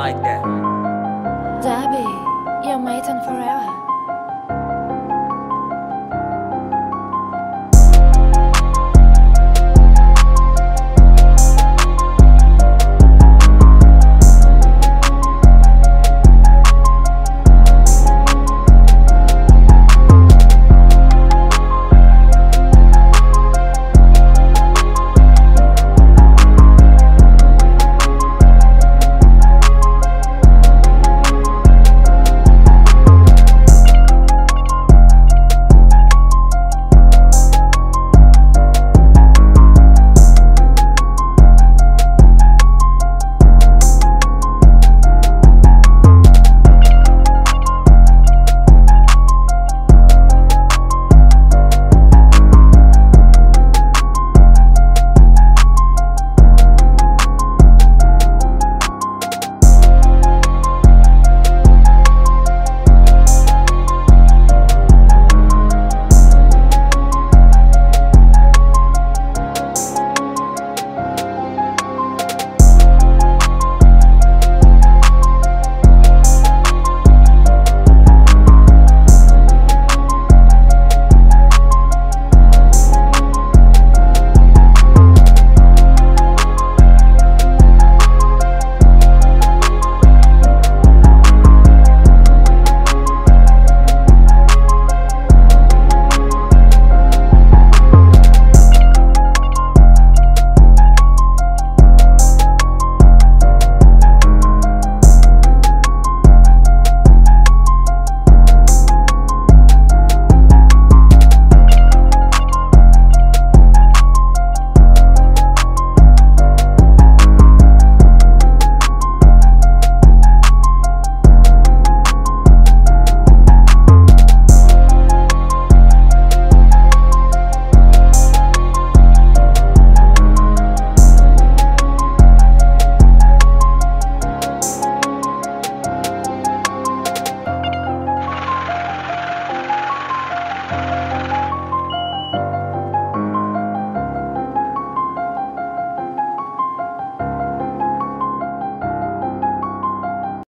like that.